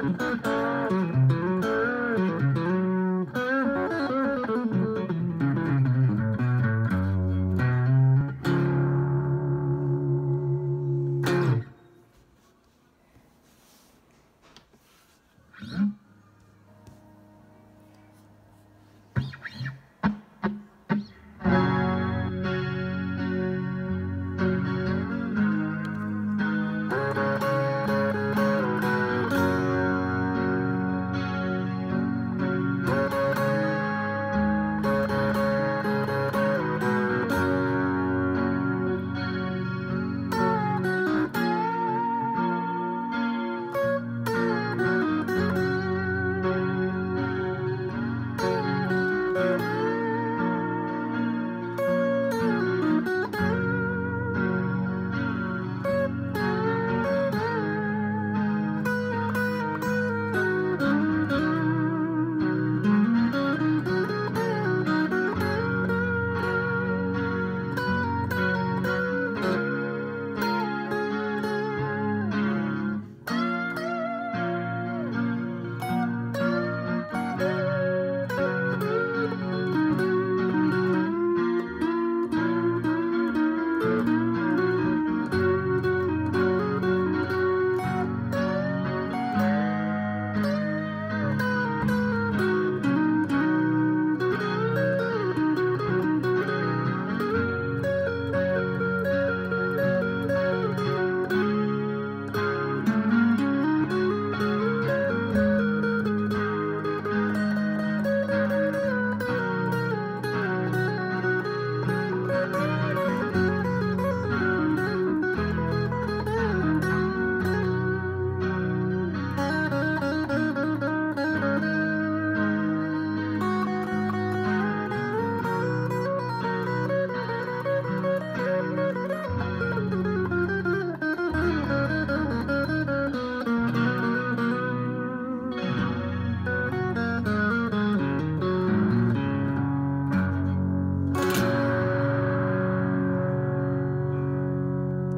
Mm-hmm.